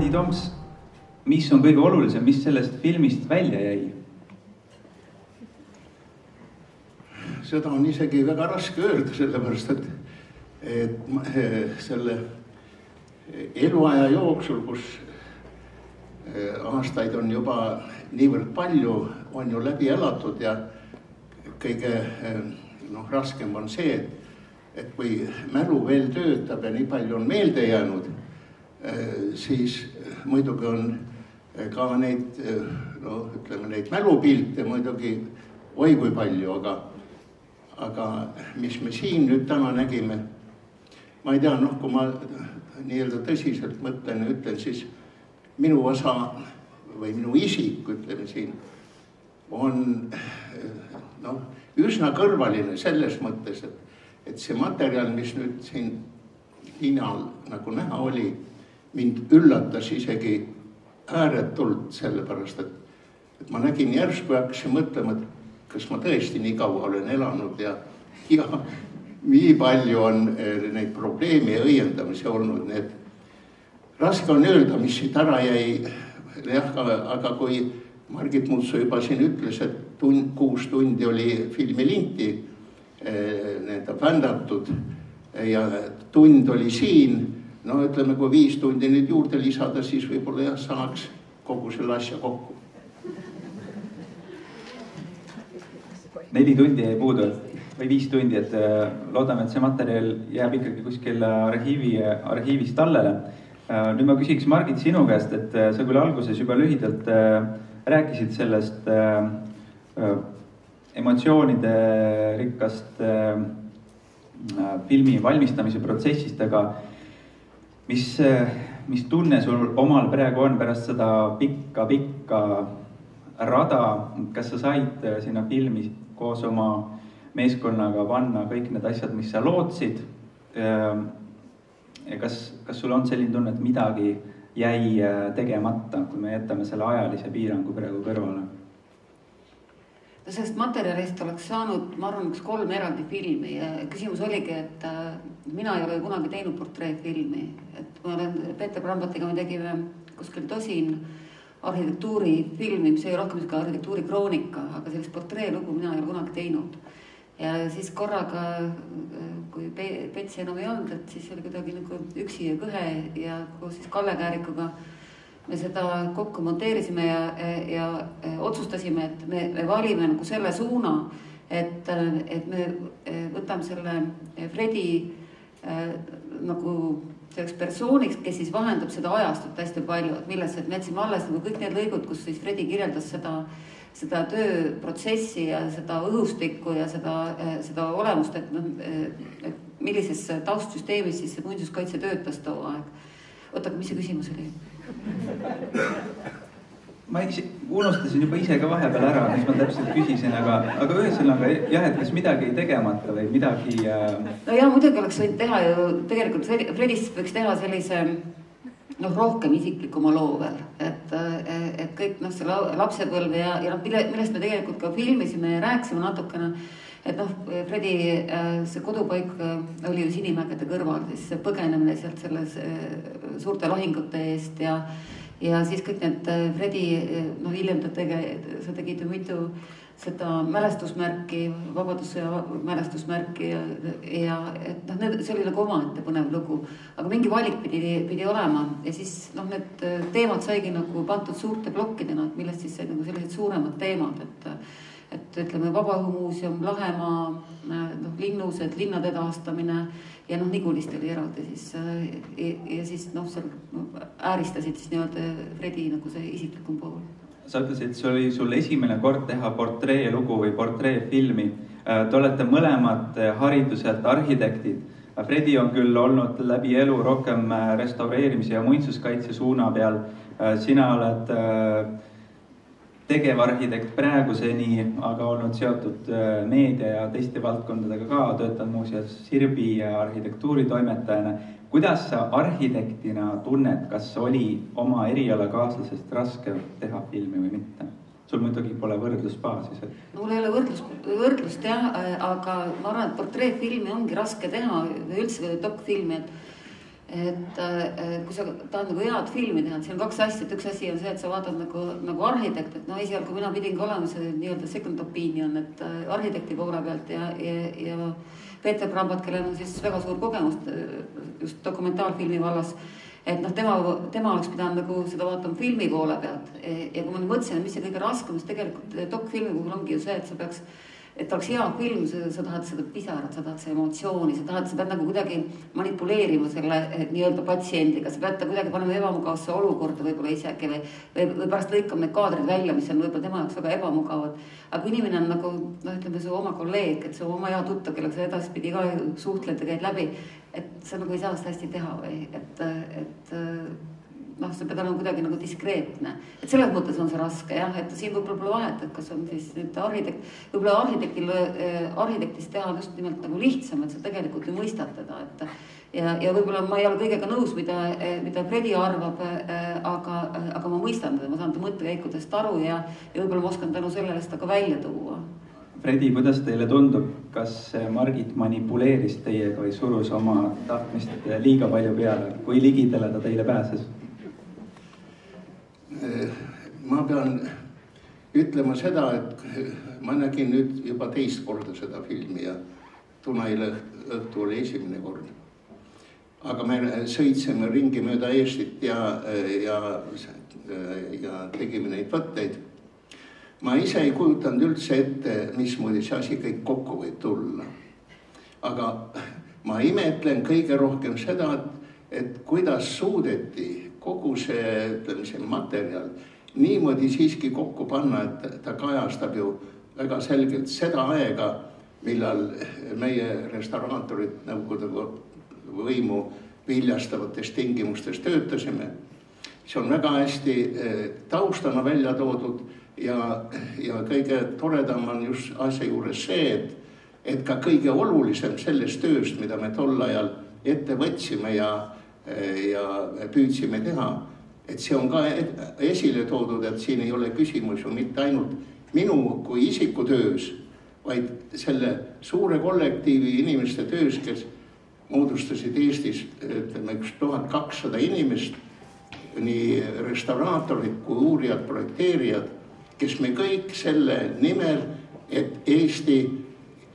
Adi Toms, mis on kõige olulisem, mis sellest filmist välja jäi? seda on isegi väga raske öelda, sellepärast et, et eh, selle eluaja jooksul, kus eh, aastaid on juba niivõrd palju, on ju läbi elatud ja kõige eh, noh, raskem on see, et, et kui mälu veel töötab ja nii palju on meelde jäänud, siis muidugi on ka neid no ütleme, neid mälupilte muidugi oi kui palju, aga aga mis me siin nüüd täna nägime, ma ei tea, noh, kui ma nii-öelda tõsiselt mõtlen ja ütlen, siis minu osa või minu isik, ütleme siin, on noh, üsna kõrvaline selles mõttes, et, et see materjal, mis nüüd siin Hiinal nagu näha oli, mind üllatas isegi ääretult, sellepärast et, et ma nägin järsku ja hakkasin mõtlema, et kas ma tõesti nii kaua olen elanud ja, ja nii palju on eh, neid probleeme ja õiendamisi olnud, nii et raske on öelda, mis siit ära jäi. jah, aga kui Margit Mutsu juba siin ütles, et tund, kuus tundi oli filmilinti eh, nii-öelda vändatud ja tund oli siin, no ütleme, kui viis tundi nüüd juurde lisada, siis võib-olla jah, saaks kogu selle asja kokku neli tundi jäi puudu või viis tundi, et äh, loodame, et see materjal jääb ikkagi kuskil arhiivi, arhiivis tallele. Äh, nüüd ma küsiks Margit sinu käest, et äh, sa küll alguses juba lühidalt rääkisid sellest emotsioonide rikkast filmi valmistamise protsessist, aga mis, mis tunne sul omal praegu on pärast seda pikka-pikka rada, kas sa said sinna filmi koos oma meeskonnaga panna kõik need asjad, mis sa lootsid. Ja kas, kas sul on selline tunne, et midagi jäi tegemata, kui me jätame selle ajalise piirangu praegu kõrvale? no sellest materjalist oleks saanud, ma arvan, üks kolm eraldi filmi ja küsimus oligi, et mina ei ole kunagi teinud portreefilmi, et ma olen Peeter Brambatiga, me tegime kuskil tosin arhitektuurifilmi, mis oli rohkem sihuke arhitektuurikroonika, aga sellist portreelugu mina ei ole kunagi teinud. ja siis korraga, kui Petsi enam ei olnud, et siis oli kuidagi nagu üksi ja kõhe ja koos siis Kalle Käärikuga me seda kokku monteerisime ja, ja, ja otsustasime, et me, me valime nagu selle suuna, et, et me võtame selle Fredi nagu selleks persooniks, kes siis vahendab seda ajastut hästi palju, et millest, et me jätsime alles nagu kõik need lõigud, kus siis Fredi kirjeldas seda, seda tööprotsessi ja seda õhustikku ja seda, seda olemust, et noh, et millises taustsüsteemis siis see muinsuskaitse töötas too aeg. oota, aga mis see küsimus oli? Ma ise, unustasin juba ise ka vahepeal ära, mis ma täpselt küsisin, aga, aga ühesõnaga jah, et kas midagi jäi tegemata või midagi äh.... no ja muidugi oleks võinud teha ju tegelikult Fredist võiks teha sellise noh, rohkem isiklikuma loo veel, et, et kõik noh, selle lapsepõlve ja, ja noh, mille, millest me tegelikult ka filmisime ja rääkisime natukene. et noh, Fredi see kodupaik oli ju Sinimägede kõrval, siis põgenemine sealt selles suurte lahingute eest ja ja siis kõik need äh, Fredi, äh, noh hiljem ta tege-, sa tegid ju mitu seda mälestusmärki, Vabadussõja mälestusmärki ja, ja et noh, need, see oli nagu omaette põnev lugu. aga mingi valik pidi, pidi olema ja siis noh, need teemad saigi nagu pandud suurte plokkidena, et millest siis said nagu sellised suuremad teemad, et et ütleme, Vabaõhumuuseum, Lahemaa, noh, linnused, linnade taastamine ja noh, Nigulist oli eraldi siis ja, ja siis noh, seal ääristasid siis nii-öelda Fredi nagu see isiklikum pool. sa ütlesid, see oli sul esimene kord teha portreelugu või portreefilmi. Äh, te olete mõlemad äh, hariduselt arhitektid. Fredi on küll olnud läbi elu rohkem äh, restaureerimise ja muinsuskaitse suuna peal. sina oled äh, tegevarhitekt praeguseni, aga olnud seotud äh, meedia ja teiste valdkondadega ka, töötanud muuseas Sirbi arhitektuuritoimetajana. kuidas sa arhitektina tunned, kas oli oma erialakaaslasest raske teha filmi või mitte? sul muidugi pole võrdlusbaasi seal. mul ei ole võrdlus, võrdlust jah, aga ma arvan, et portreefilmi ongi raske teha või üldse dokfilmi, et et kui sa tahad nagu head filmi teha, et siin on kaks asja, et üks asi on see, et sa vaatad nagu, nagu arhitekt, et no esialgu mina pidingi olema see nii-öelda second opinion, et äh, arhitekti poole pealt ja, ja, ja Peeter Brambat, kellel on siis väga suur kogemus just dokumentaalfilmi vallas et noh, tema, tema oleks pidanud nagu seda vaatama filmi poole pealt. Ja kui ma nüüd mõtlesin, et mis see kõige raskem, siis tegelikult dokfilmi puhul ongi ju see, et sa peaks et oleks hea film, sa tahad seda pisarat, sa tahad seda emotsiooni, sa tahad, sa pead nagu kuidagi manipuleerima selle nii-öelda patsiendiga, sa pead ta kuidagi panema ebamugavasse olukorda võib-olla isegi või, või, või pärast lõikama need kaadrid välja, mis on võib-olla tema jaoks väga ebamugavad. aga kui inimene on nagu noh, ütleme su oma kolleeg, et su oma hea tuttav, kellega sa edaspidi ka suhtled ja käid läbi, et sa nagu ei saa seda hästi teha või et, et noh, sa pead olema kuidagi nagu diskreetne. et selles mõttes on see raske jah, et siin võib-olla pole vahet, et kas on siis nüüd arhitekt, võib-olla arhitektil äh,, arhitektist teha just nimelt nagu lihtsam, et sa tegelikult ju mõistad teda, et ja, ja võib-olla ma ei ole kõigega nõus, mida, mida Fredi arvab äh,, aga, aga ma mõistan teda, ma saan ta mõttekäikudest aru ja, ja võib-olla ma oskan tänu sellele seda ka välja tuua Fredi, kuidas teile tundub, kas Margit manipuleeris teiega või surus oma tahtmist liiga palju peale, kui ligidale ta teile pääses? ma pean ütlema seda, et ma nägin nüüd juba teist korda seda filmi ja Dunaile õhtu oli esimene kord. aga me sõitsime ringi mööda Eestit ja, ja, ja tegime neid võtteid. ma ise ei kujutanud üldse ette, mismoodi see asi kõik kokku võib tulla. aga ma imetlen kõige rohkem seda, et, et kuidas suudeti kogu see, ütleme, see materjal niimoodi siiski kokku panna, et ta kajastab ju väga selgelt seda aega, millal meie restauraatorid Nõukogude võimu viljastavates tingimustes töötasime. see on väga hästi eh, taustana välja toodud ja, ja kõige toredam on just asja juures see, et, et ka kõige olulisem sellest tööst, mida me tol ajal ette võtsime ja ja püüdsime teha, et see on ka esile toodud, et siin ei ole küsimus ju mitte ainult minu kui isiku töös, vaid selle suure kollektiivi inimeste töös, kes moodustasid Eestis ütleme üks tuhat kakssada inimest, nii restauraatorid kui uurijad, projekteerijad, kes me kõik selle nimel, et Eesti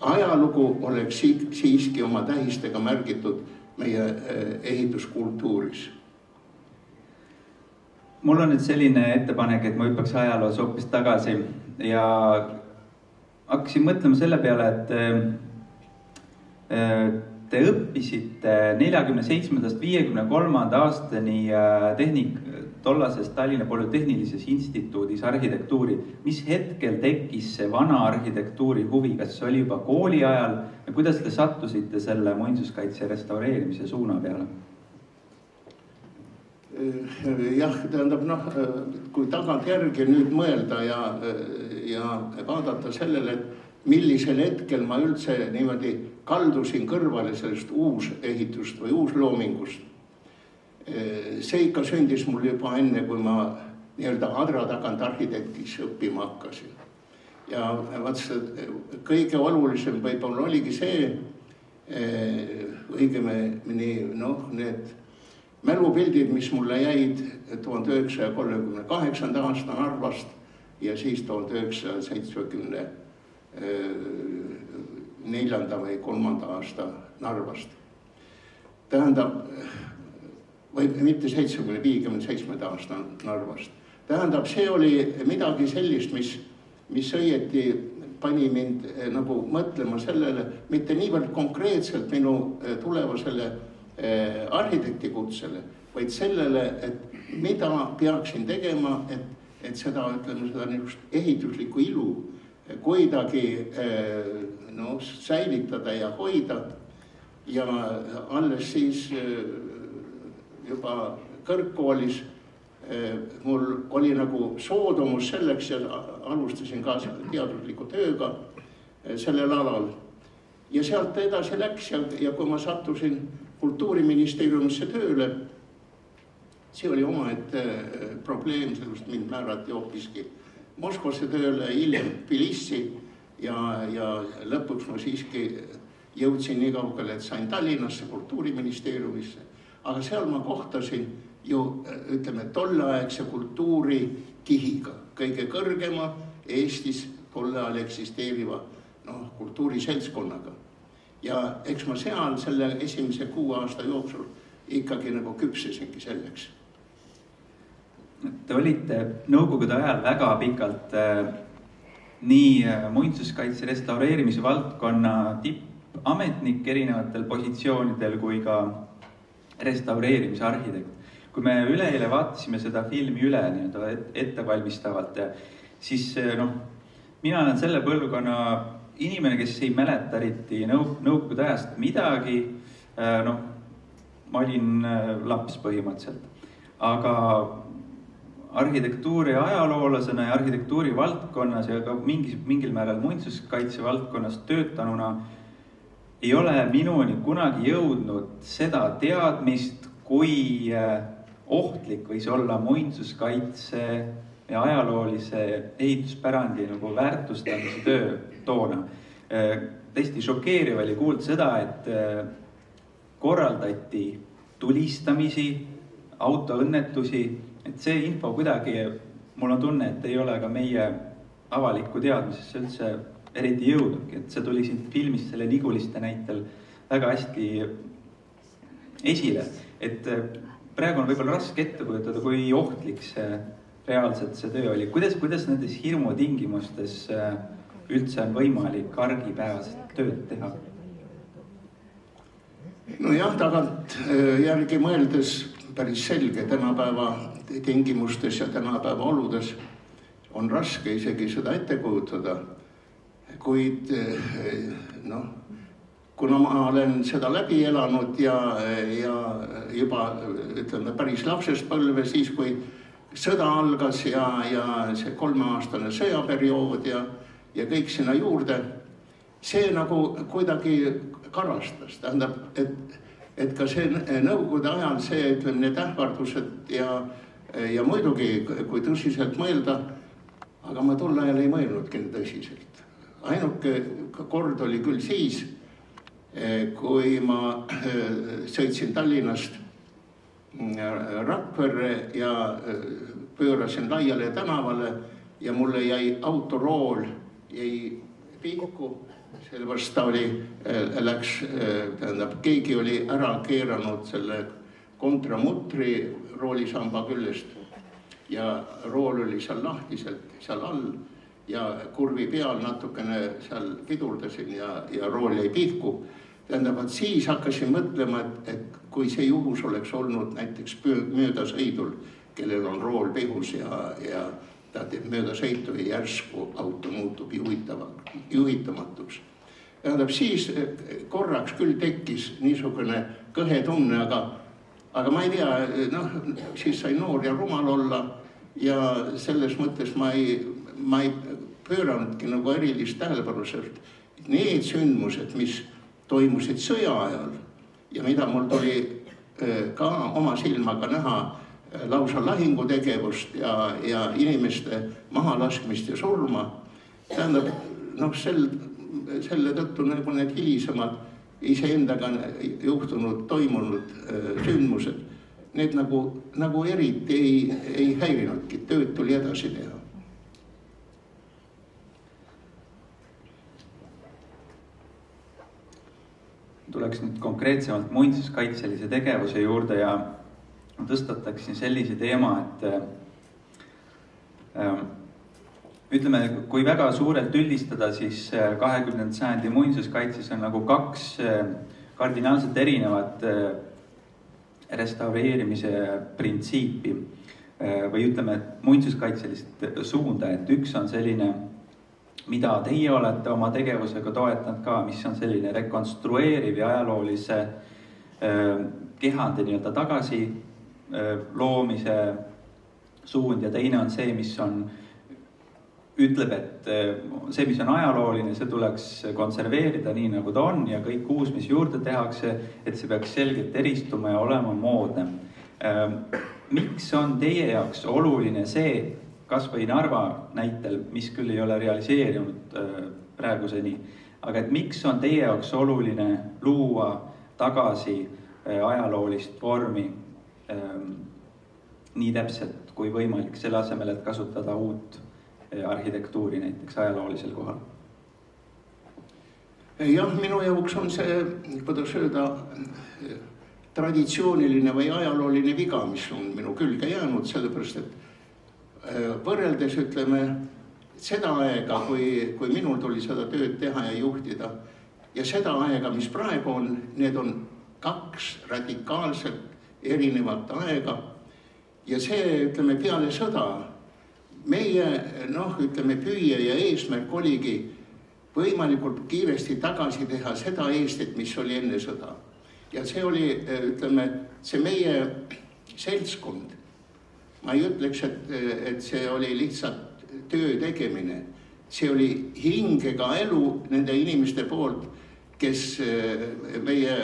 ajalugu oleks siiski oma tähistega märgitud meie eh, ehituskultuuris. Mul on nüüd selline ettepanek, et ma hüppaks ajaloos hoopis tagasi ja hakkasin mõtlema selle peale, et eh, te õppisite neljakümne seitsmendast viiekümne kolmanda aastani eh, tehnik, tollases Tallinna Polütehnilises Instituudis arhitektuuri. mis hetkel tekkis see vana arhitektuuri huvi, kas see oli juba kooli ajal ja kuidas te sattusite selle muinsuskaitse restaureerimise suuna peale? Jah, tähendab noh, kui tagantjärgi nüüd mõelda ja, ja vaadata sellele, et millisel hetkel ma üldse niimoodi kaldusin kõrvale sellest uusehitust või uusloomingust see ikka sündis mul juba enne, kui ma nii-öelda adra tagant arhitektiks õppima hakkasin. ja vaat see kõige olulisem võib-olla oligi see, õigemini noh, need mälupildid, mis mulle jäid tuhande üheksasaja kolmekümne kaheksanda aasta Narvast ja siis tuhande üheksasaja seitsmekümne neljanda või kolmanda aasta Narvast. tähendab või mitte seitsmekümne, viiekümne seitsmenda aasta Narvast. tähendab, see oli midagi sellist, mis, mis õieti pani mind eh, nagu mõtlema sellele, mitte niivõrd konkreetselt minu eh, tulevasele eh, arhitektikutsele, vaid sellele, et mida peaksin tegema, et, et seda, ütleme seda niisugust ehituslikku ilu kuidagi noh, säilitada ja hoida. ja alles siis juba kõrgkoolis eh, mul oli nagu soodumus selleks ja alustasin ka teadusliku tööga eh, sellel alal. ja sealt edasi läks ja, ja kui ma sattusin kultuuriministeeriumisse tööle, see oli omaette eh, probleem, sellest mind määrati hoopiski Moskvasse tööle, hiljem Tbilisi ja, ja lõpuks ma siiski jõudsin nii kaugele, et sain Tallinnasse kultuuriministeeriumisse. Aga seal ma kohtasin ju ütleme tolleaegse kultuuri kihiga, kõige kõrgema Eestis tol ajal eksisteeriva noh, kultuuriseltskonnaga. Ja eks ma seal selle esimese kuue aasta jooksul ikkagi nagu küpsesingi selleks. Te olite nõukogude ajal väga pikalt äh, nii äh, muinsuskaitse restaureerimise valdkonna tippametnik erinevatel positsioonidel kui ka restaureerimise arhitekt. kui me üleeile vaatasime seda filmi üle nii-öelda ettevalmistavalt, siis äh, noh, mina olen selle põlvkonna inimene, kes ei mäleta eriti nõu-, nõukogude ajast midagi. Äh, noh, ma olin laps põhimõtteliselt, aga arhitektuuri ajaloolasena ja arhitektuuri valdkonnas ja ka mingis, mingil määral muinsuskaitse valdkonnas töötanuna ei ole minuni kunagi jõudnud seda teadmist, kui äh, ohtlik võis olla muinsuskaitse ja ajaloolise ehituspärandi nagu väärtustamise töö toona. Äh, täiesti šokeeriv oli kuulda seda, et äh, korraldati tulistamisi, autoõnnetusi. Et see info kuidagi, mul on tunne, et ei ole ka meie avalikku teadmisesse üldse eriti jõudnudki, et see tuli siin filmis selle Niguliste näitel väga hästi esile, et äh, praegu on võib-olla raske ette kujutada, kui ohtlik see reaalselt see töö oli, kuidas, kuidas nendes hirmutingimustes äh, üldse on võimalik argipäevaselt tööd teha? nojah, tagantjärgi äh, mõeldes päris selge tänapäeva tingimustes ja tänapäeva oludes on raske isegi seda ette kujutada. kuid eh, noh, kuna ma olen seda läbi elanud ja, ja juba ütleme päris lapsespõlve, siis kui sõda algas ja, ja see kolmeaastane sõjaperiood ja, ja kõik sinna juurde, see nagu kuidagi karastas, tähendab, et, et ka see nõukogude ajal see, ütleme, need ähvardused ja ja muidugi, kui tõsiselt mõelda, aga ma tol ajal ei mõelnudki tõsiselt. ainuke kord oli küll siis, kui ma eh, sõitsin Tallinnast mm, Rakverre ja eh, pöörasin laiale tänavale ja mulle jäi autorool, jäi pihku, sellepärast ta oli, läks, tähendab, keegi oli ära keeranud selle kontramutri roolisamba küljest ja rool oli seal lahtiselt seal all ja kurvi peal natukene seal pidurdasin ja, ja rool jäi pihku. tähendab, et siis hakkasin mõtlema, et, et kui see juhus oleks olnud näiteks möödasõidul, kellel on rool pihus ja, ja ta teeb möödasõitu ja järsku auto muutub juhitava, juhitamatuks. tähendab, siis korraks küll tekkis niisugune kõhe tunne, aga aga ma ei tea, noh, siis sai noor ja rumal olla ja selles mõttes ma ei, ma ei pööranudki nagu erilist tähelepanu, sest need sündmused, mis toimusid sõja ajal ja mida mul tuli äh, ka oma silmaga näha, äh, lausa lahingutegevust ja, ja inimeste mahalaskmist ja surma. tähendab noh, sel, selle tõttu nagu need hilisemad iseendaga juhtunud, toimunud äh, sündmused, need nagu, nagu eriti ei, ei häirinudki, tööd tuli edasi teha. tuleks nüüd konkreetsemalt muinsuskaitselise tegevuse juurde ja tõstataksin sellise teema, et äh, ütleme, kui väga suurelt üldistada, siis äh, kahekümnenda sajandi muinsuskaitses on nagu kaks äh, kardinaalselt erinevat äh, restaureerimise printsiipi või ütleme, muinsuskaitselist suunda, et üks on selline, mida teie olete oma tegevusega toetanud ka, mis on selline rekonstrueeriv ja ajaloolise kehandi nii-öelda tagasi loomise suund ja teine on see, mis on ütleb, et see, mis on ajalooline, see tuleks konserveerida nii, nagu ta on ja kõik uus, mis juurde tehakse, et see peaks selgelt eristuma ja olema moodne. Miks on teie jaoks oluline see, kasvõi Narva näitel, mis küll ei ole realiseerunud praeguseni, aga et miks on teie jaoks oluline luua tagasi ajaloolist vormi nii täpselt kui võimalik, selle asemel, et kasutada uut arhitektuuri näiteks ajaloolisel kohal? jah, minu jaoks on see, kuidas öelda, traditsiooniline või ajalooline viga, mis on minu külge jäänud, sellepärast et võrreldes ütleme seda aega, kui, kui minul tuli seda tööd teha ja juhtida ja seda aega, mis praegu on, need on kaks radikaalselt erinevat aega. ja see, ütleme peale sõda, meie noh, ütleme püüe ja eesmärk oligi võimalikult kiiresti tagasi teha seda Eestit, mis oli enne sõda. ja see oli, ütleme, see meie seltskond. ma ei ütleks, et, et see oli lihtsalt töö tegemine. see oli hingega elu nende inimeste poolt, kes meie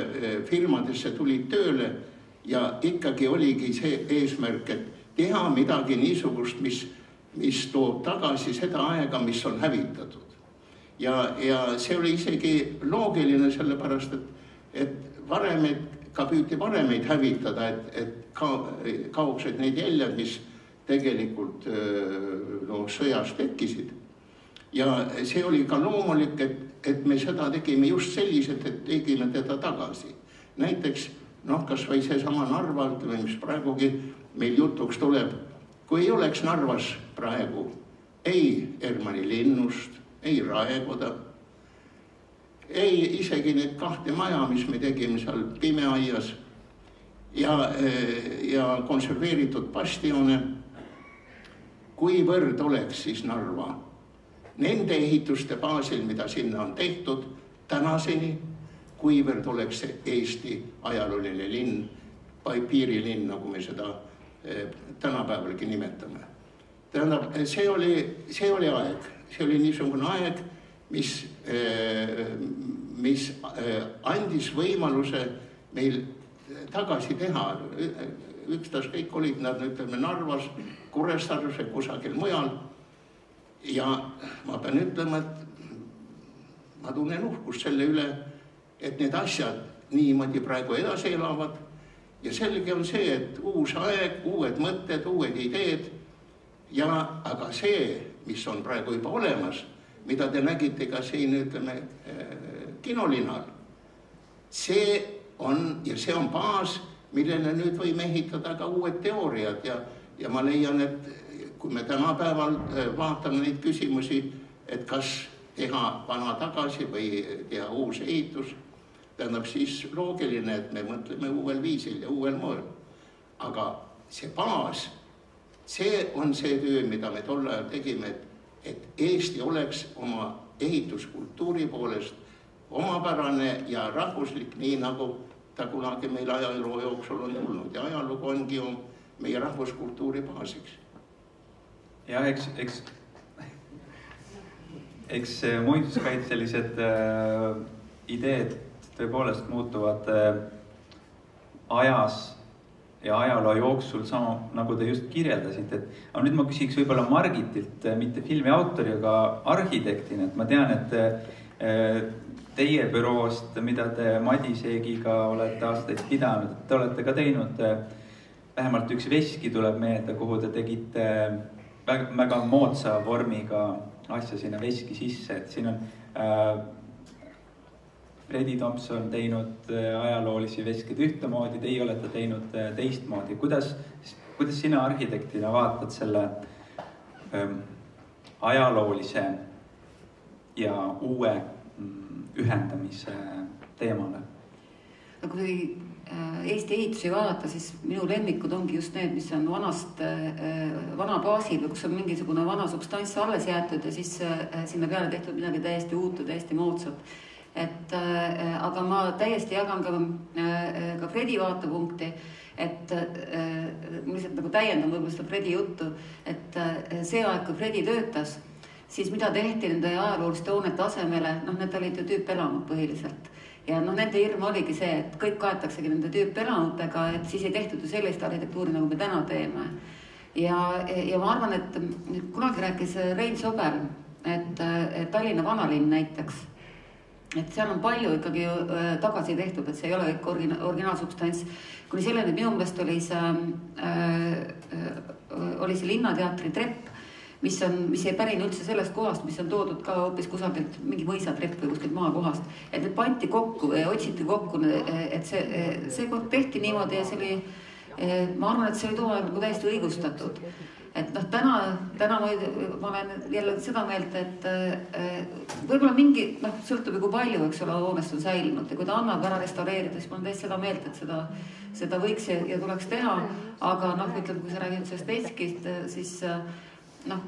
firmadesse tulid tööle ja ikkagi oligi see eesmärk, et teha midagi niisugust, mis, mis toob tagasi seda aega, mis on hävitatud. ja, ja see oli isegi loogiline, sellepärast et, et varemed, ka püüti varemeid hävitada, et, et ka kaoksid need jäljed, mis tegelikult no sõjas tekkisid. ja see oli ka loomulik, et, et me seda tegime just selliselt, et tegime teda tagasi. näiteks noh, kasvõi seesama Narva, ütleme, mis praegugi meil jutuks tuleb. kui ei oleks Narvas praegu ei Hermanni linnust, ei Raekoda, ei isegi need kahte maja, mis me tegime seal pimeaias ja, ja konserveeritud bastione kuivõrd oleks siis Narva nende ehituste baasil, mida sinna on tehtud tänaseni, kuivõrd oleks Eesti ajalooline linn, piirilinn, nagu me seda eh, tänapäevalgi nimetame. tähendab, see oli, see oli aeg, see oli niisugune aeg, mis, eh, mis eh, andis võimaluse meil tagasi teha ükstaskõik olid nad, ütleme Narvas, Kuressaares või kusagil mujal. ja ma pean ütlema, et ma tunnen uhkust selle üle, et need asjad niimoodi praegu edasi elavad. ja selge on see, et uus aeg, uued mõtted, uued ideed. ja aga see, mis on praegu juba olemas, mida te nägite ka siin, ütleme kinolinal. see on ja see on baas millele nüüd võime ehitada ka uued teooriad ja, ja ma leian, et kui me tänapäeval äh, vaatame neid küsimusi, et kas teha vana tagasi või teha uus ehitus, tähendab siis loogiline, et me mõtleme uuel viisil ja uuel moel. aga see baas, see on see töö, mida me tol ajal tegime, et, et Eesti oleks oma ehituskultuuri poolest omapärane ja rahvuslik, nii nagu ta kunagi meil ajaloo jooksul on tulnud ja ajalugu ongi ju meie rahvuskultuuri baasiks. jah, eks, eks, eks muinsuskaitselised äh, ideed tõepoolest muutuvad äh, ajas ja ajaloo jooksul sama, nagu te just kirjeldasite, et aga nüüd ma küsiks võib-olla Margitilt, äh, mitte filmi autori, aga arhitektina, et ma tean, et äh, teie büroost, mida te Madis Eegiga olete aastaid pidanud, te olete ka teinud, äh, vähemalt üks veski tuleb meelde, kuhu te tegite väga, väga moodsa vormiga asja sinna veski sisse, et siin on äh, Fredi Tomson teinud äh, ajaloolisi veskeid ühtemoodi, teie olete teinud äh, teistmoodi, kuidas, kuidas sina arhitektina vaatad selle äh, ajaloolise ja uue ühendamise teemale? no kui äh, Eesti ehitusi vaadata, siis minu lemmikud ongi just need, mis on vanast, vana baasil või kus on mingisugune vana substants alles jäetud ja siis sinna peale tehtud midagi täiesti uut ja täiesti moodsat. Et aga ma täiesti jagan ka, ka Fredi vaatepunkti, et ma lihtsalt nagu täiendan võib-olla seda Fredi juttu, et see aeg, kui Fredi töötas siis mida tehti nende ajalooliste hoonete asemele, noh, need olid ju tüüpelamud põhiliselt. ja noh, nende hirm oligi see, et kõik kaetaksegi nende tüüpelamutega, et siis ei tehtud ju sellist arhitektuuri, nagu me täna teeme. ja, ja ma arvan, et kunagi rääkis Rein Sober, et Tallinna vanalinn näiteks et seal on palju ikkagi äh, tagasi tehtud, et see ei ole kõik origina-, originaalsubstants. kuni selleni, et minu meelest oli see äh,, äh, oli see Linnateatri trepp, mis on, mis ei pärine üldse sellest kohast, mis on toodud ka hoopis kusagilt mingi mõisatrepp või kuskilt maakohast. et need pandi kokku, otsiti kokku, et see, see kord tehti niimoodi ja see oli, ma arvan, et see oli too aeg nagu täiesti õigustatud et noh, täna, täna ma, ma olen jälle seda meelt, et äh, võib-olla mingi noh, sõltub ju kui palju, eks ole, hoonest on säilinud ja kui ta annab ära restaureerida, siis ma olen täiesti seda meelt, et seda, seda võiks ja, ja tuleks teha. aga noh, ütleme, kui sa räägid sellest Eskist, siis äh, noh,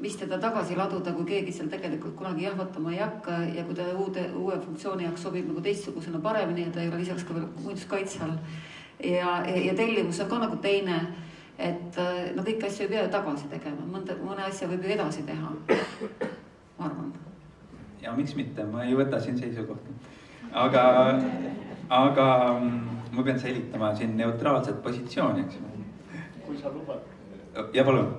mis teda tagasi laduda, kui keegi seal tegelikult kunagi jahvatama ei hakka ja kui ta uude, uue funktsiooni jaoks sobib nagu teistsugusena paremini ja ta ei ole lisaks ka veel muinsuskaitse all. Ja, ja, ja tellivus on ka nagu teine et äh, no kõiki asju ei pea ju tagasi tegema, mõnda, mõne asja võib ju edasi teha, ma arvan. ja miks mitte, ma ei võta siin seisukohta. aga, aga mm, ma pean säilitama siin neutraalset positsiooni, eks ju. kui sa lubad. ja palun.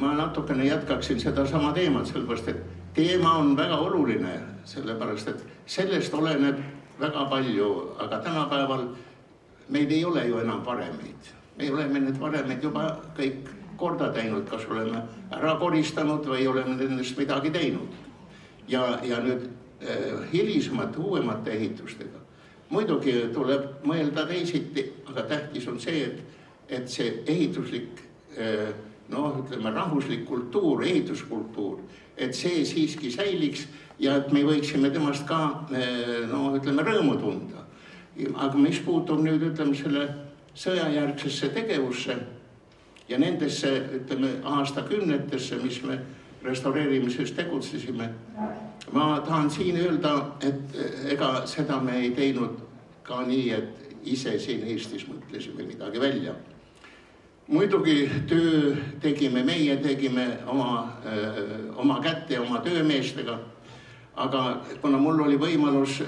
ma natukene jätkaksin sedasama teemat, sellepärast et teema on väga oluline, sellepärast et sellest oleneb väga palju, aga tänapäeval meil ei ole ju enam varemeid me oleme need varemed juba kõik korda teinud, kas oleme ära koristanud või oleme nendest midagi teinud. ja, ja nüüd äh, hilisemate, uuemate ehitustega muidugi tuleb mõelda teisiti, aga tähtis on see, et, et see ehituslik äh, noh, ütleme rahvuslik kultuur, ehituskultuur, et see siiski säiliks ja et me võiksime temast ka äh, no ütleme rõõmu tunda. Aga mis puutub nüüd ütleme selle sõjajärgsesse tegevusse ja nendesse, ütleme aastakümnetesse, mis me restaureerimises tegutsesime. ma tahan siin öelda, et ega seda me ei teinud ka nii, et ise siin Eestis mõtlesime midagi välja. muidugi töö tegime meie, tegime oma, oma käte, oma töömeestega. aga kuna mul oli võimalus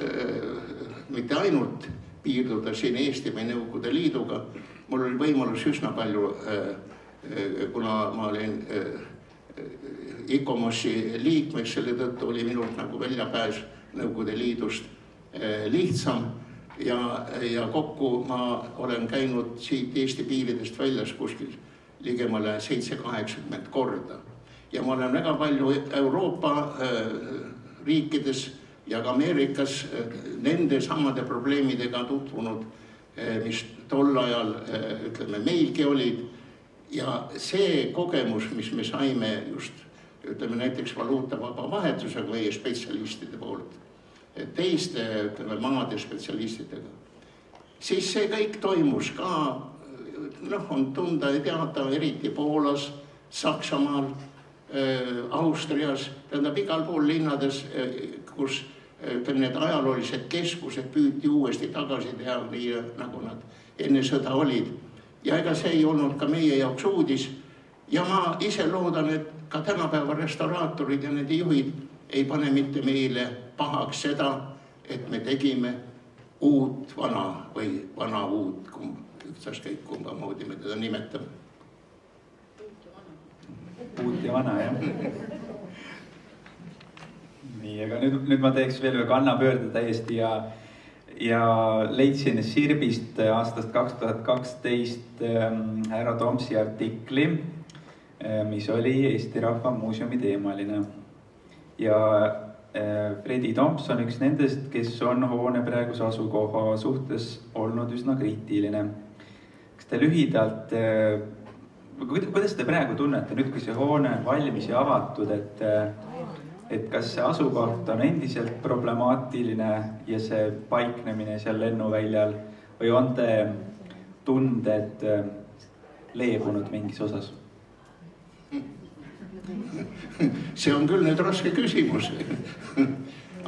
mitte ainult piirduda siin Eesti või Nõukogude Liiduga. mul oli võimalus üsna palju, äh, äh, kuna ma olin äh, ICOMOS-i liikmeks, selle tõttu oli minult nagu väljapääs Nõukogude Liidust lihtsam ja, ja kokku ma olen käinud siit Eesti piiridest väljas kuskil ligemale seitse-kaheksakümmend korda. ja ma olen väga palju Euroopa riikides ja ka Ameerikas eh, nende samade probleemidega tutvunud, eh, mis tol ajal eh, ütleme meilgi olid. ja see kogemus, mis me saime just ütleme näiteks valuutavaba vahetusega meie spetsialistide poolt, teiste ütleme maade spetsialistidega, siis see kõik toimus ka noh, on tunda ja teada, eriti Poolas, Saksamaal, Austrias, tähendab igal pool linnades, kus ütleme, need ajaloolised keskused püüti uuesti tagasi teha, nii nagu nad enne sõda olid. ja ega see ei olnud ka meie jaoks uudis. ja ma ise loodan, et ka tänapäeva restauraatorid ja nende juhid ei pane mitte meile pahaks seda, et me tegime uut vana või vana uut, kumb, ükstaskõik kumba moodi me teda nimetame. uut ja vana jah nii, aga nüüd, nüüd ma teeks veel ühe kannapöörde täiesti ja, ja leidsin Sirbist aastast kaks tuhat kaksteist ähm, härra Tomsi artikli, äh, mis oli Eesti Rahva Muuseumi teemaline. ja äh, Fredi Tomson, üks nendest, kes on hoone praeguse asukoha suhtes olnud üsna kriitiline. kas te lühidalt äh, kuidas te praegu tunnete nüüd, kui see hoone on valmis ja avatud, et et kas see asukoht on endiselt problemaatiline ja see paiknemine seal lennuväljal või on te tunded äh, leebunud mingis osas? see on küll nüüd raske küsimus.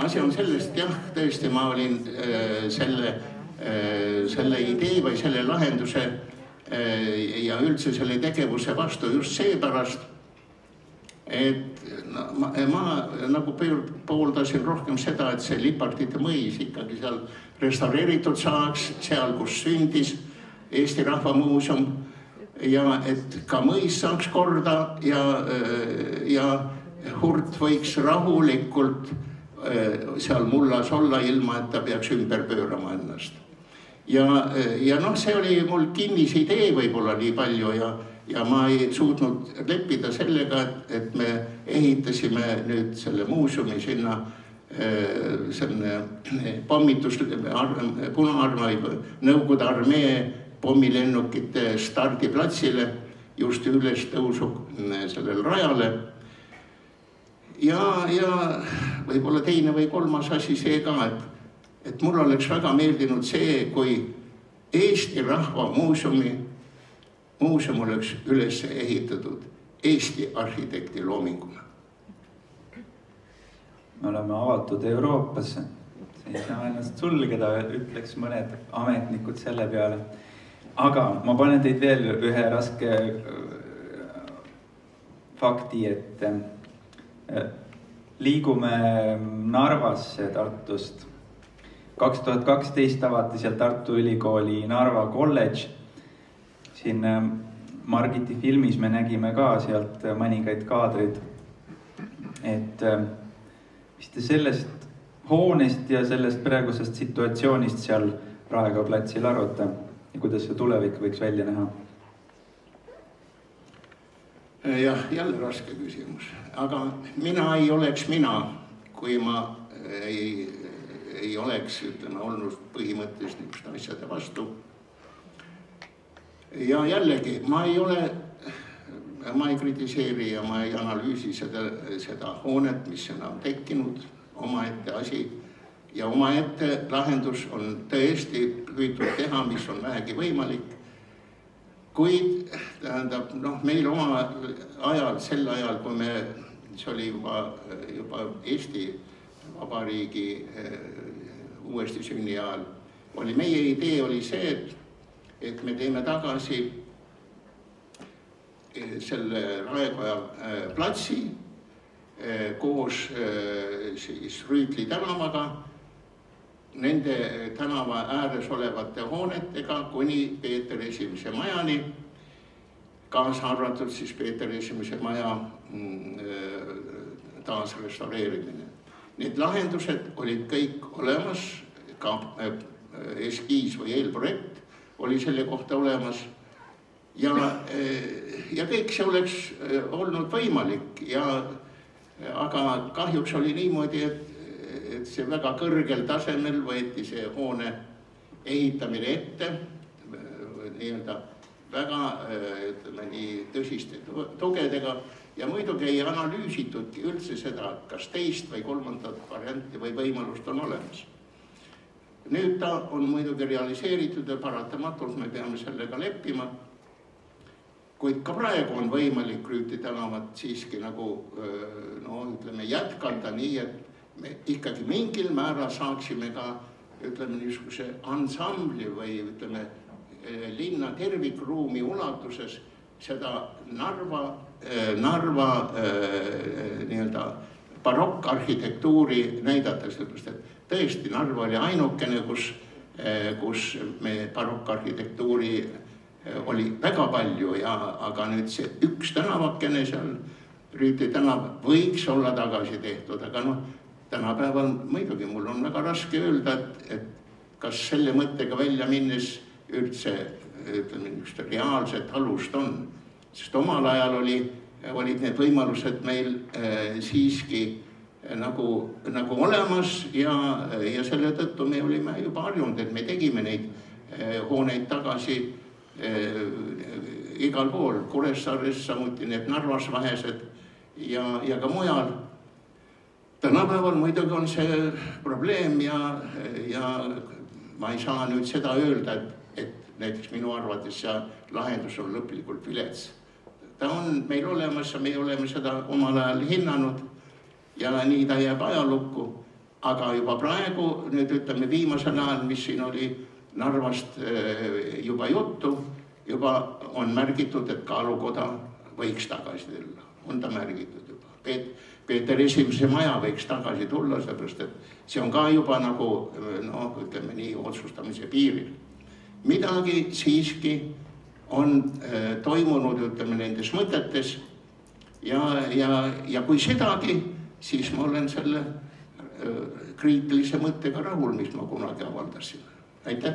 asi on sellest jah, tõesti, ma olin äh, selle äh,, selle idee või selle lahenduse äh, ja üldse selle tegevuse vastu just seepärast et ma, ma nagu pooldasin rohkem seda, et see Lipartite mõis ikkagi seal restaureeritud saaks, seal, kus sündis Eesti Rahva Muuseum ja et ka mõis saaks korda ja, ja Hurt võiks rahulikult seal mullas olla, ilma et ta peaks ümber pöörama ennast. ja, ja noh, see oli mul kinnisidee võib-olla nii palju ja, ja ma ei suutnud leppida sellega, et, et me ehitasime nüüd selle muuseumi sinna selline pommitus, Punaarmee, Nõukogude armee pommilennukite stardiplatsile just ülestõusu sellele rajale. Ja, ja võib-olla teine või kolmas asi see ka, et, et mul oleks väga meeldinud see, kui Eesti Rahva Muuseumi, muuseum oleks üles ehitatud Eesti arhitekti loominguna. me oleme avatud Euroopasse, ei saa ennast sulgeda, ütleks mõned ametnikud selle peale. aga ma panen teid veel ühe raske äh, fakti ette liigume Narvasse Tartust. kaks tuhat kaksteist avati seal Tartu Ülikooli Narva kolledž. Siin ähm, Margiti filmis me nägime ka sealt mõningaid kaadreid. et mis te sellest hoonest ja sellest praegusest situatsioonist seal Raekoja platsil arvate ja kuidas see tulevik võiks välja näha? jah, jälle raske küsimus, aga mina ei oleks mina, kui ma ei, ei oleks, ütleme, olnud põhimõtteliselt niisuguste asjade vastu. Ja jällegi, ma ei ole, ma ei kritiseeri ja ma ei analüüsi seda, seda hoonet, mis sinna on tekkinud, omaette asi. Ja omaette lahendus on tõesti püütud teha, mis on vähegi võimalik. Kuid tähendab noh, meil oma ajal, sel ajal, kui me, see oli juba, juba Eesti Vabariigi eh, uuesti sünni ajal, oli meie idee oli see, et, et me teeme tagasi eh, selle Raekoja eh, platsi koos siis Rüütli tänavaga nende tänava ääres olevate hoonetega kuni Peeter Esimese majani, kaasa arvatud siis Peeter Esimese maja mm, taasrestaureerimine. Need lahendused olid kõik olemas, ka eskiis või eelprojekt oli selle kohta olemas ja, äh, ja kõik see oleks olnud võimalik ja aga kahjuks oli niimoodi, et et see väga kõrgel tasemel võeti see hoone ehitamine ette nii-öelda väga ütleme nii tõsiste tugedega ja muidugi ei analüüsitudki üldse seda, kas teist või kolmandat varianti või võimalust on olemas. Nüüd ta on muidugi realiseeritud ja paratamatult me peame sellega leppima. kuid ka praegu on võimalik Rüütli tänavat siiski nagu no ütleme jätkata nii, et me ikkagi mingil määral saaksime ka ütleme niisuguse ansambli või ütleme linna tervikruumi ulatuses seda Narva, Narva nii-öelda barokkarhitektuuri näidata, sellepärast et tõesti, Narva oli ainukene, kus, kus me barokkarhitektuuri oli väga palju ja, aga nüüd see üks tänavakene seal, Rüütli tänav võiks olla tagasi tehtud, aga noh tänapäeval muidugi mul on väga raske öelda, et, et kas selle mõttega välja minnes üldse ütleme niisugust reaalset alust on. sest omal ajal oli, olid need võimalused meil äh, siiski nagu, nagu olemas ja, ja selle tõttu me olime juba harjunud, et me tegime neid äh, hooneid tagasi äh, igal pool, Kuressaares, samuti need Narvas vahesed ja, ja ka mujal tänapäeval muidugi on see probleem ja, ja ma ei saa nüüd seda öelda, et, et näiteks minu arvates see lahendus on lõplikult vilets. ta on meil olemas ja me oleme seda omal ajal hinnanud ja nii ta jääb ajalukku. aga juba praegu nüüd ütleme viimasel ajal, mis siin oli Narvast eh, juba juttu, juba on märgitud, et kaalukoda võiks tagasi tulla, on ta märgitud juba. Peet Peeter Esimese maja võiks tagasi tulla, sellepärast et see on ka juba nagu noh, ütleme nii otsustamise piiril. midagi siiski on äh, toimunud, ütleme nendes mõtetes ja, ja, ja kui sedagi, siis ma olen selle kriitilise mõttega rahul, mis ma kunagi avaldasin. aitäh.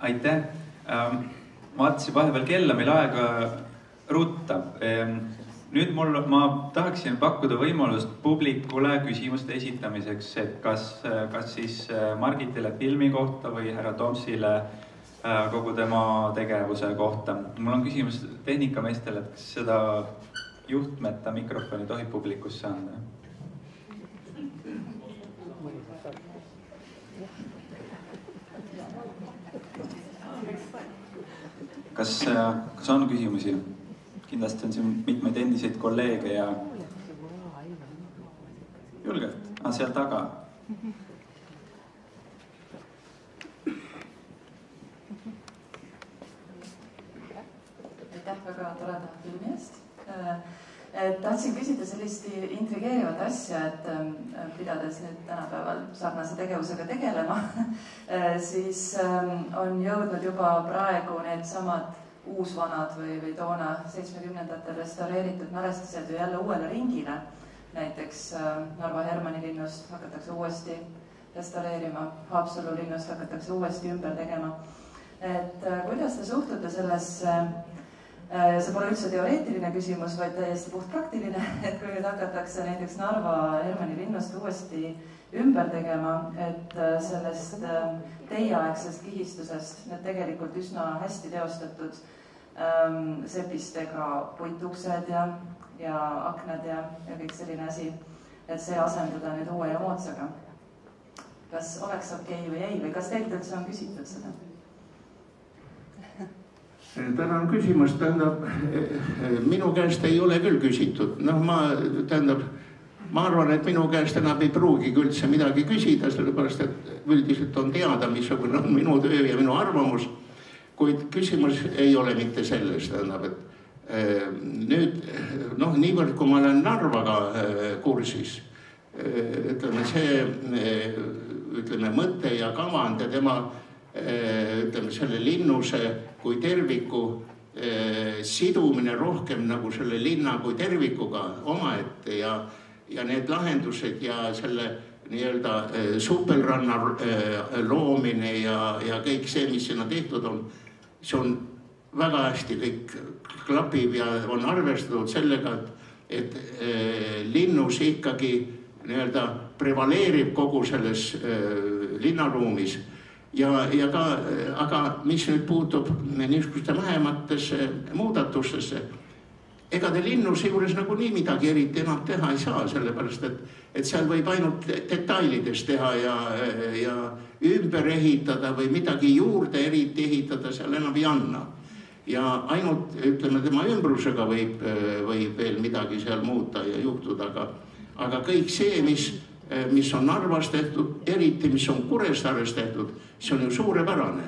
aitäh ähm,. vaatasin vahepeal kella, meil aega ruttab ähm, nüüd mul, ma tahaksin pakkuda võimalust publikule küsimuste esitamiseks, et kas, kas siis äh, Margitile filmi kohta või härra Tomsile äh, kogu tema tegevuse kohta. mul on küsimus tehnikameestele, et kas seda juhtmeta mikrofoni tohib publikusse anda? kas, kas on küsimusi? kindlasti on siin mitmeid endiseid kolleege ja julgelt, ah, seal taga. aitäh väga toreda filmi eest. Et tahtsin küsida sellist intrigeerivat asja, et ähm, pidades nüüd tänapäeval sarnase tegevusega tegelema, siis ähm, on jõudnud juba praegu needsamad uusvanad või, või toona seitsmekümnendatel restaureeritud mälestised ju jälle uuele ringile. näiteks äh, Narva Hermanni linnust hakatakse uuesti restaureerima, Haapsalu linnust hakatakse uuesti ümber tegema. et äh, kuidas te suhtute sellesse äh,, see pole üldse teoreetiline küsimus, vaid täiesti puhtpraktiline, et kui nüüd hakatakse näiteks Narva Hermanni linnust uuesti ümber tegema, et äh, sellest äh, teieaegsest kihistusest need tegelikult üsna hästi teostatud ähm, sepistega puituksed ja, ja aknad ja, ja kõik selline asi, et see asendada nüüd uue ja moodsaga. kas oleks okei okay või ei või kas teilt üldse on küsitud seda? Tänan küsimast, tähendab minu käest ei ole küll küsitud, noh, ma tähendab, ma arvan, et minu käest enam ei pruugigi üldse midagi küsida, sellepärast et üldiselt on teada, missugune on minu töö ja minu arvamus. Kuid küsimus ei ole mitte selles, tähendab, et äh, nüüd noh, niivõrd kui ma olen Narvaga äh, kursis, äh, ütleme see, ütleme mõte ja kavand ja tema ütleme selle linnuse kui terviku sidumine rohkem nagu selle linna kui tervikuga omaette ja, ja need lahendused ja selle nii-öelda supelranna loomine ja, ja kõik see, mis sinna tehtud on see on väga hästi kõik klapib ja on arvestatud sellega, et, et linnus ikkagi nii-öelda prevaleerib kogu selles linnaruumis ja, ja ka, aga mis nüüd puutub niisuguste vähematesse muudatustesse, ega te linnuse juures nagunii midagi eriti enam teha ei saa, sellepärast et, et seal võib ainult detailides teha ja, ja ümber ehitada või midagi juurde eriti ehitada seal enam ei anna. ja ainult ütleme, tema ümbrusega võib, võib veel midagi seal muuta ja juhtuda, aga, aga kõik see, mis, mis on Narvas tehtud, eriti mis on Kuressaares tehtud, see on ju suurepärane.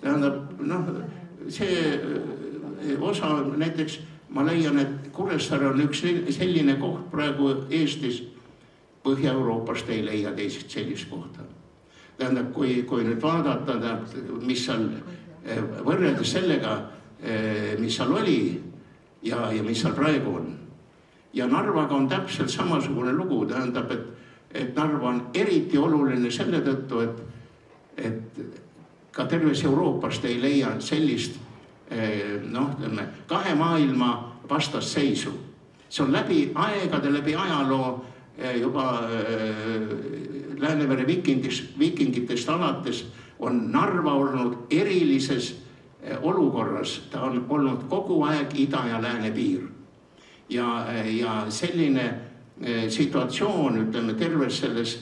tähendab noh, see osa näiteks ma leian, et Kuressaare on üks selline koht praegu Eestis, Põhja-Euroopast ei leia teist sellist kohta tähendab, kui, kui nüüd vaadata, mis seal eh, võrreldes sellega, eh, mis seal oli ja, ja mis seal praegu on. ja Narvaga on täpselt samasugune lugu, tähendab, et, et Narva on eriti oluline selle tõttu, et, et ka terves Euroopast ei leia sellist eh, noh, ütleme kahe maailma vastasseisu. see on läbi aegade, läbi ajaloo juba Läänemere viikingist, viikingitest alates on Narva olnud erilises eh, olukorras, ta on olnud kogu aeg ida ja lääne piir. ja, eh, ja selline eh, situatsioon, ütleme terves selles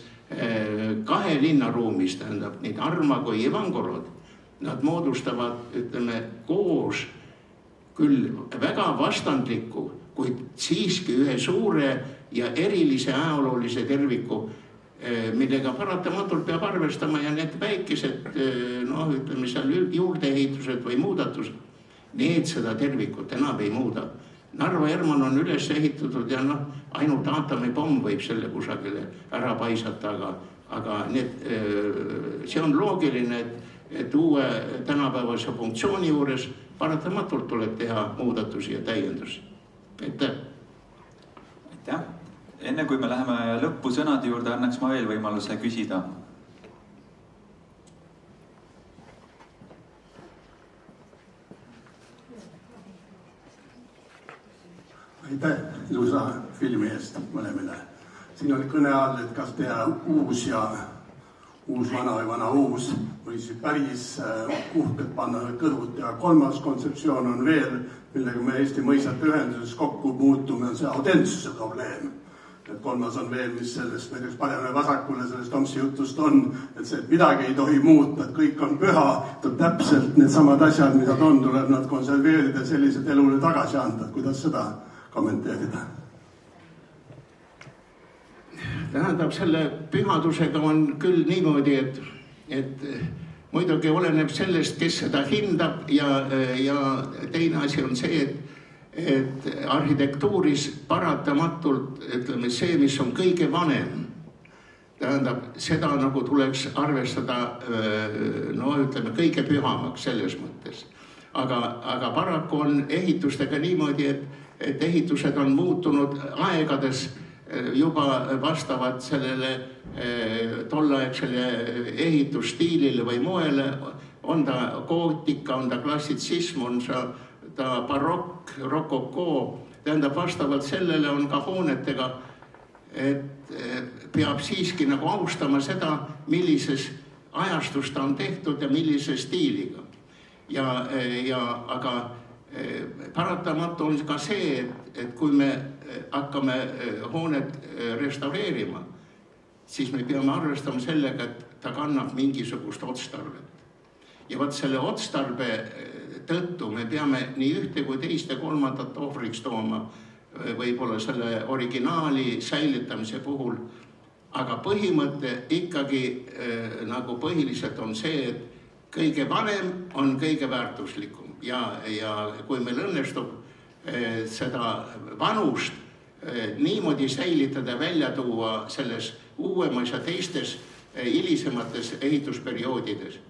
kahe linnaruumis, tähendab nii Narva kui Evangorod, nad moodustavad, ütleme koos küll väga vastandliku, kuid siiski ühe suure ja erilise ajaloolise terviku Eh, millega paratamatult peab arvestama ja need väikesed eh, noh, ütleme seal juurdeehitused või muudatused, need seda tervikut enam ei muuda. Narva Herman on üles ehitatud ja noh, ainult aatomipomm võib selle kusagile ära paisata, aga, aga need, see on loogiline, et, et uue tänapäevase funktsiooni juures paratamatult tuleb teha muudatusi ja täiendusi. aitäh. aitäh enne kui me läheme lõpusõnade juurde, annaks ma veel võimaluse küsida. Aitäh ilusa filmi eest mõlemile. siin oli kõne all, et kas teha uus ja uus vana või vana uus või siis päris äh, uhkelt panna kõrvuti ja kolmas kontseptsioon on veel, millega me Eesti mõisate ühenduses kokku muutume, on see autentsuse probleem. et kolmas on veel, mis sellest näiteks paremale-vasakule sellest Tomsi jutust on, et see, et midagi ei tohi muuta, et kõik on püha, tuleb täpselt needsamad asjad, mida ta on, tuleb nad konserveerida, selliselt elule tagasi anda, kuidas seda kommenteerida? tähendab, selle pühadusega on küll niimoodi, et, et muidugi oleneb sellest, kes seda hindab ja, ja teine asi on see, et, et arhitektuuris paratamatult ütleme, see, mis on kõige vanem, tähendab, seda nagu tuleks arvestada no ütleme, kõige pühamaks selles mõttes. aga, aga paraku on ehitustega niimoodi, et, et ehitused on muutunud aegades juba vastavad sellele eh, tolleaegsele ehitusstiilile või moele, on ta gootika, on ta klassitsism, on see ta barokk, rokokoo, tähendab, vastavalt sellele on ka hoonetega, et peab siiski nagu austama seda, millises ajastus ta on tehtud ja millise stiiliga. ja, ja aga eh, paratamatu on ka see, et, et kui me hakkame hoonet restaureerima, siis me peame arvestama sellega, et ta kannab mingisugust otstarvet. ja vot selle otstarbe tõttu me peame nii ühte kui teist ja kolmandat ohvriks tooma võib-olla selle originaali säilitamise puhul. aga põhimõte ikkagi nagu põhiliselt on see, et kõige vanem on kõige väärtuslikum ja, ja kui meil õnnestub Eh, seda vanust eh, niimoodi säilitada, välja tuua selles uuemas ja teistes eh, hilisemates ehitusperioodides.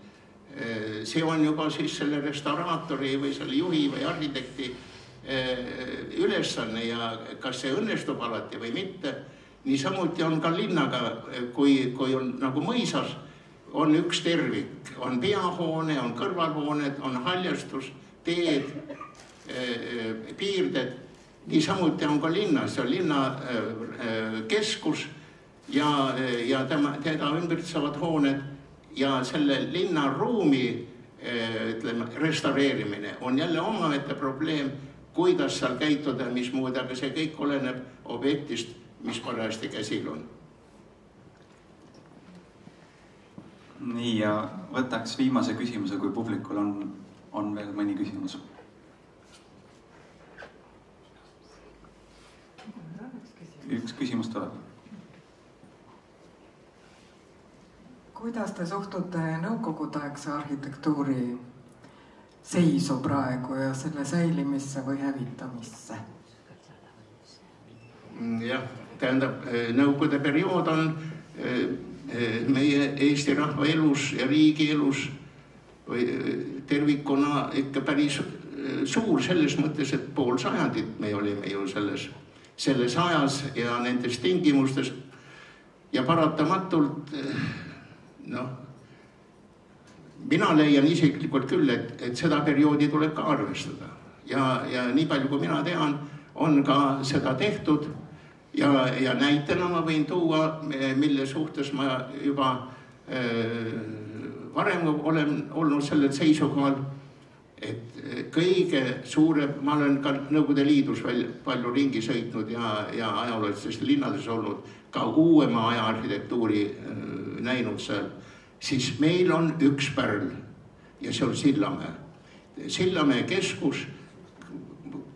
see on juba siis selle restauraatori või selle juhi või arhitekti ülesanne ja kas see õnnestub alati või mitte. niisamuti on ka linnaga, kui, kui on nagu mõisas, on üks tervik, on peahoone, on kõrvalhooned, on haljastus, teed Eh, eh, piirded. niisamuti on ka linnas, see on linna eh, ja, ja tema, teda ümbritsevad hooned ja selle linnaruumi ütleme, restaureerimine on jälle omaette probleem, kuidas seal käituda mismoodi, aga see kõik oleneb objektist, mis parajasti käsil on. Nii ja võtaks viimase küsimuse, kui publikul on, on veel mõni küsimus üks küsimus tuleb. kuidas te suhtute nõukogudeaegse arhitektuuri seisu praegu ja selle säilimisse või hävitamisse? jah, tähendab nõukogude periood on eh, meie Eesti rahva elus ja riigi elus või eh, tervikuna ikka päris suur selles mõttes, et pool sajandit me olime ju selles selles ajas ja nendes tingimustes. ja paratamatult noh, mina leian isiklikult küll, et, et seda perioodi tuleb ka arvestada ja, ja nii palju, kui mina tean, on ka seda tehtud. Ja, ja näitena ma võin tuua, mille suhtes ma juba äh, varem olen olnud sellel seisukohal et kõige suurem, ma olen ka Nõukogude Liidus veel palju ringi sõitnud ja, ja ajaloolistes linnades olnud, ka uuema aja arhitektuuri näinud seal, siis meil on üks pärl ja see on Sillamäe. Sillamäe keskus,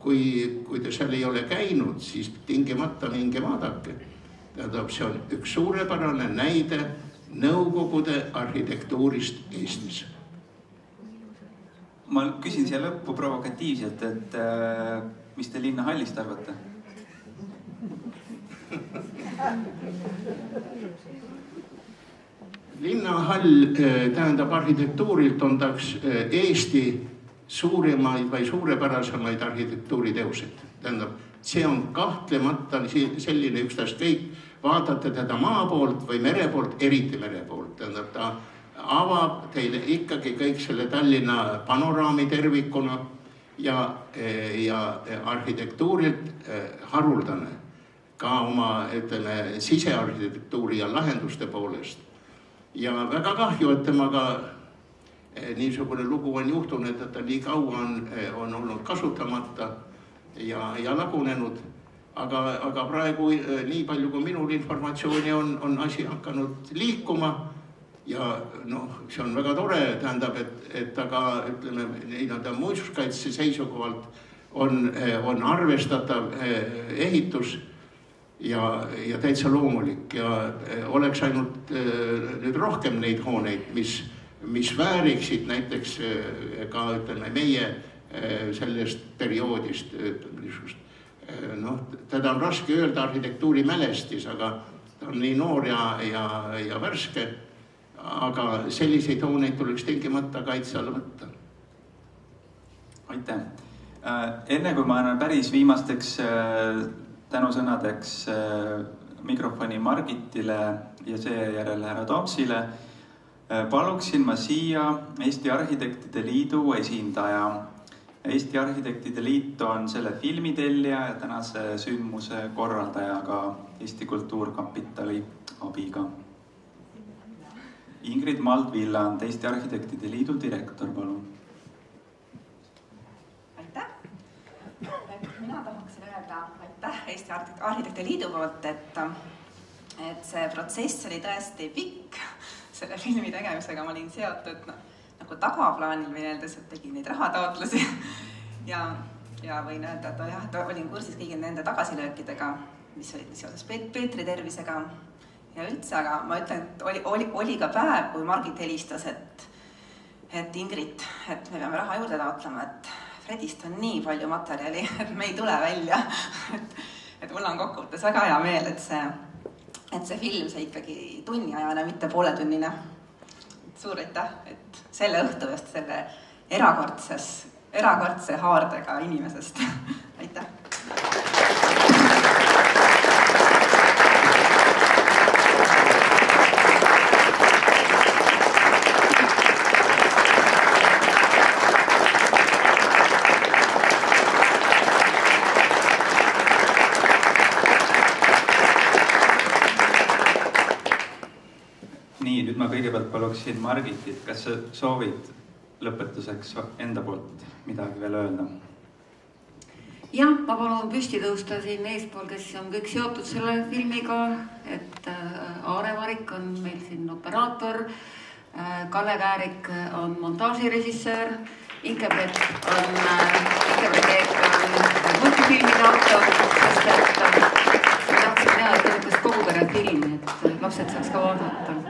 kui, kui te seal ei ole käinud, siis tingimata minge vaadake. tähendab, see on üks suurepärane näide Nõukogude arhitektuurist Eestis ma küsin siia lõppu provokatiivselt, et äh, mis te linnahallist arvate? linnahall äh, tähendab arhitektuurilt on ta üks äh, Eesti suurimaid või suurepärasemaid arhitektuuriteoseid. tähendab, see on kahtlemata selline ükstaskõik, vaatate teda maa poolt või mere poolt, eriti mere poolt, tähendab ta avab teile ikkagi kõik selle Tallinna panoraami tervikuna ja, ja arhitektuurilt haruldane ka oma, ütleme, sisearhitektuuri ja lahenduste poolest. ja väga kahju, et temaga niisugune lugu on juhtunud, et ta nii kaua on, on olnud kasutamata ja, ja lagunenud. aga, aga praegu nii palju, kui minul informatsiooni on, on asi hakanud liikuma. ja noh, see on väga tore, tähendab, et, et aga ütleme nii-öelda muinsuskaitse seisukohalt on, on arvestatav ehitus ja, ja täitsa loomulik ja oleks ainult nüüd rohkem neid hooneid, mis mis vääriksid näiteks äh, ka ütleme meie äh, sellest perioodist niisugust äh, noh, teda on raske öelda arhitektuurimälestis, aga ta on nii noor ja, ja, ja värske. aga selliseid hooneid tuleks tingimata kaitse alla võtta. aitäh. enne kui ma annan päris viimasteks tänusõnadeks mikrofoni Margitile ja seejärel härra Toomsile Äh, paluksin ma siia Eesti Arhitektide Liidu esindaja. Eesti Arhitektide Liit on selle filmi tellija ja tänase sündmuse korraldaja ka Eesti Kultuurkapitali abiga. Ingrid Mald-Villand, Eesti Arhitektide Liidu direktor, palun. aitäh. mina tahaksin öelda aitäh Eesti Arhitektide Liidu poolt, et, et see protsess oli tõesti pikk selle filmi tegemisega ma olin seotud noh, nagu tagaplaanil meeldes, et tegin neid rahataotlusi. Ja, ja võin öelda, et jah, et olin kursis kõigi nende tagasilöökidega, mis olid seoses Peet-, Peetri tervisega ja üldse, aga ma ütlen, et oli, oli, oli ka päev, kui Margit helistas, et et Ingrid, et me peame raha juurde taotlema, et Fredist on nii palju materjali, et me ei tule välja. Et, et mul on kokkuvõttes väga hea meel, et see et see film sai ikkagi tunniajane, mitte pooletunnine. suur aitäh, et selle õhtu eest selle erakordses, erakordse haardega inimesest aitäh. Paluksin Margitit, kas sa soovid lõpetuseks enda poolt midagi veel öelda? jah, ma palun püsti tõusta siin eespool, kes on kõik seotud selle filmiga, et äh, Aare Marik on meil siin operaator, äh, Kalle Käärik on montaažirežissöör, Ingebrett on, äh, Ingebrett Eek on multifilmide autor, sest et ma tahtsin teha niisugust kogupere filmi, et lapsed saaks ka vaadata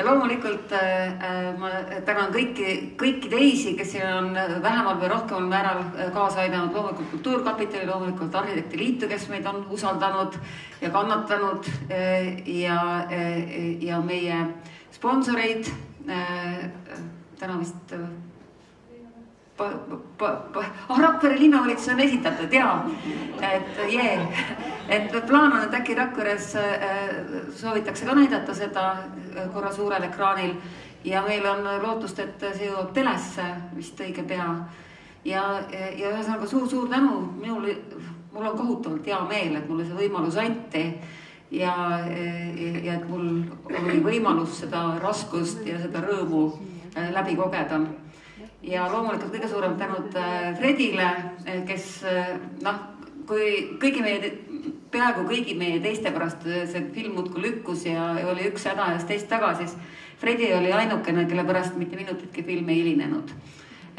ja loomulikult äh, ma tänan kõiki, kõiki teisi, kes siin on vähemal või rohkemal määral äh, kaasa aidanud, loomulikult Kultuurkapitali, loomulikult Arhitektide Liitu, kes meid on usaldanud ja kannatanud äh, ja, ja meie sponsoreid. täna vist ah, Rakvere linnavalitsus on esitatud ja, et jee yeah., et plaan on, et äkki Rakveres soovitakse ka näidata seda korra suurel ekraanil ja meil on lootust, et see jõuab telesse vist õige pea. ja, ja ühesõnaga suur-suur tänu, minul, mul on kohutavalt hea meel, et mulle see võimalus anti ja, ja, ja et mul oli võimalus seda raskust ja seda rõõmu äh, läbi kogeda. Ja loomulikult kõige suurem tänud äh, Fredile, äh, kes noh, kui kõigi meie peaaegu kõigi meie teiste pärast see film muudkui lükkus ja oli üks häda ees teist taga, siis Fredi oli ainukene, kelle pärast mitte minutitki film ei hilinenud.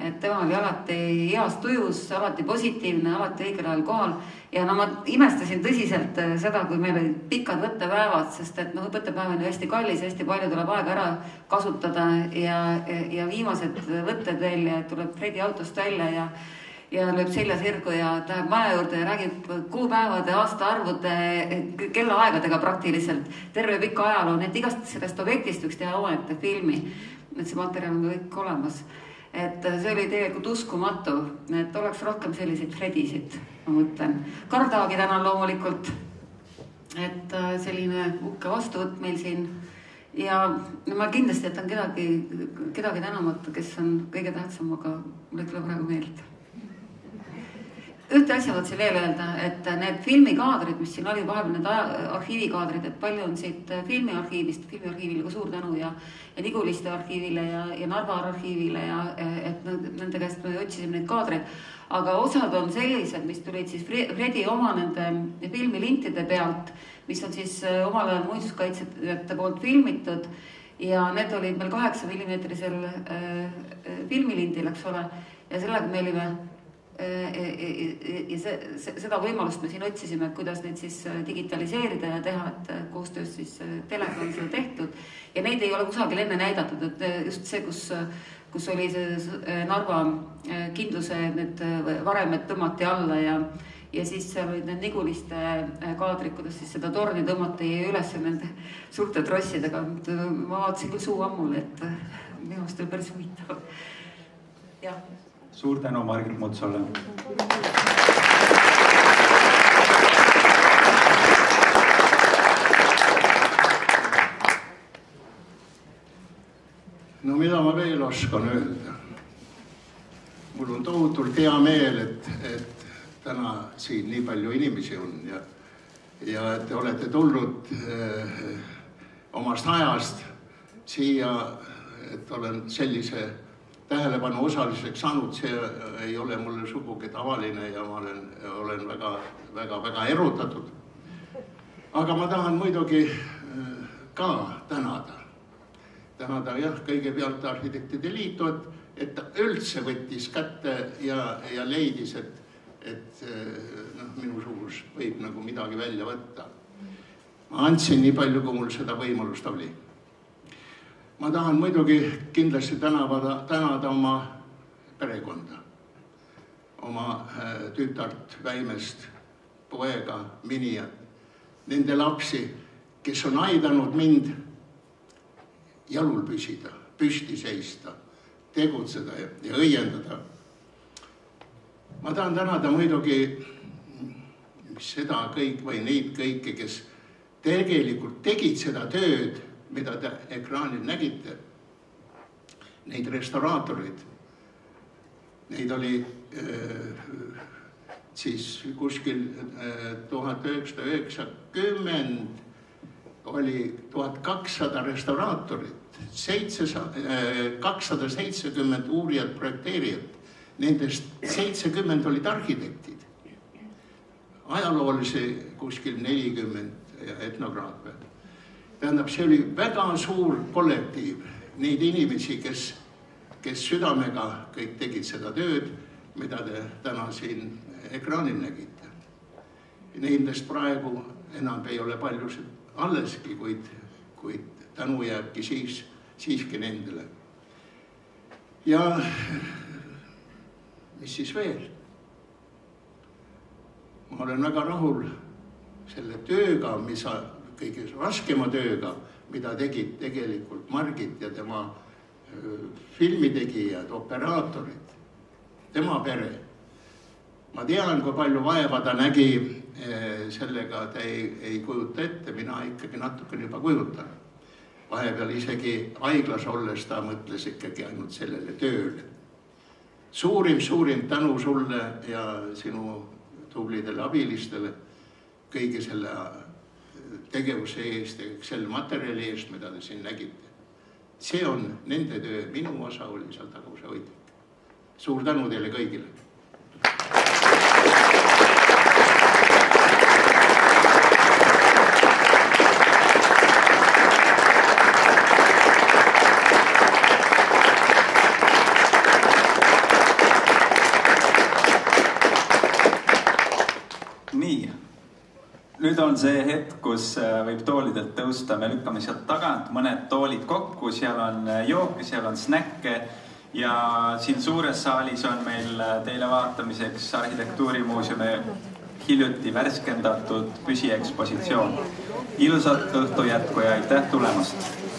Et tema oli alati heas tujus, alati positiivne, alati õigel ajal kohal. Ja no ma imestasin tõsiselt äh, seda, kui meil olid pikad võttepäevad, sest et noh, võttepäev on ju hästi kallis, hästi palju tuleb aega ära kasutada ja, ja, viimased võtted veel ja tuleb Fredi autost välja ja ja lööb selja sirgu ja läheb maja juurde ja räägib kuupäevade, aastaarvude, kellaaegadega praktiliselt. Terve pika ajaloo, nii et igast sellest objektist võiks teha omaette filmi. et see materjal on kõik olemas et see oli tegelikult uskumatu, et oleks rohkem selliseid Fredisid, ma mõtlen. Kardaagi tänan loomulikult, et äh, selline uhke vastuvõtt meil siin ja ma kindlasti jätan kedagi, kedagi tänamata, kes on kõige tähtsam, aga mul ei tule praegu meelde ühte asja tahtsin veel öelda, et need filmikaadrid, mis siin olid vahepeal, need arhiivikaadrid, et palju on siit filmiarhiivist, filmiarhiivile ka suur tänu ja ja Niguliste arhiivile ja, ja Narva arhiivile ja et nende käest me otsisime neid kaadreid. aga osad on sellised, mis tulid siis Fredi oma nende filmilintide pealt, mis on siis äh, omal ajal muinsuskaitsjate poolt filmitud ja need olid meil kaheksa millimeetrisel äh, äh filmilindil, eks ole, ja sellega me olime Äh, äh, äh, ja see, see, seda võimalust me siin otsisime, et kuidas neid siis digitaliseerida ja teha, et koostöös siis telega on seda tehtud. ja neid ei ole kusagil enne näidatud, et just see, kus, kus oli see Narva kindluse need varemed tõmmati alla ja ja siis seal olid need Niguliste kaadrid, kuidas siis seda torni tõmmati üles nende suurte trossidega. ma vaatasin küll suu ammuli, et minu arust oli päris huvitav. jah suur tänu, Margit Mutsole. no mida ma veel oskan öelda? mul on tohutult hea meel, et, et täna siin nii palju inimesi on ja, ja te olete tulnud eh, omast ajast siia, et olen sellise tähelepanu osaliseks saanud, see ei ole mulle sugugi tavaline ja ma olen, olen väga, väga, väga erutatud. aga ma tahan muidugi äh, ka tänada, tänada jah, kõigepealt Arhitektide Liitu, et, et ta üldse võttis kätte ja, ja leidis, et, et äh, noh, minusugust võib nagu midagi välja võtta. ma andsin nii palju, kui mul seda võimalust oli ma tahan muidugi kindlasti tänavada, tänada oma perekonda, oma äh, tütart Väimest, poega Miniat, nende lapsi, kes on aidanud mind jalul püsida, püsti seista, tegutseda ja, ja õiendada. ma tahan tänada muidugi seda kõik või neid kõiki, kes tegelikult tegid seda tööd mida te ekraanil nägite, neid restauraatoreid, neid oli äh, siis kuskil äh, tuhat üheksasada üheksakümmend oli tuhat kakssada restauraatorit, seitsesada, äh, kakssada seitsekümmend uurijat, projekteerijat. Nendest seitsekümmend olid arhitektid, ajaloolasi kuskil nelikümmend etnograafe tähendab, see oli väga suur kollektiiv, neid inimesi, kes, kes südamega kõik tegid seda tööd, mida te täna siin ekraanil nägite. Nendest praegu enam ei ole paljusid alleski, kuid, kuid tänu jääbki siis, siiski nendele. ja mis siis veel? ma olen väga rahul selle tööga, mis kõige raskema tööga, mida tegid tegelikult Margit ja tema filmitegijad, operaatorid, tema pere. ma tean, kui palju vaeva ta nägi sellega, ta ei, ei kujuta ette, mina ikkagi natukene juba kujutan. vahepeal isegi haiglas olles ta mõtles ikkagi ainult sellele tööle. suurim, suurim tänu sulle ja sinu tublidele abilistele kõige selle tegevuse eest ja selle materjali eest, mida te siin nägite. see on nende töö, minu osa oli seal tagurushoidlik. suur tänu teile kõigile nüüd on see hetk, kus äh, võib toolidelt tõusta, me lükkame sealt tagant mõned toolid kokku, seal on äh, jooke, seal on snäkke ja siin suures saalis on meil äh, teile vaatamiseks Arhitektuurimuuseumi hiljuti värskendatud püsiekspositsioon. ilusat õhtu jätku ja aitäh tulemast!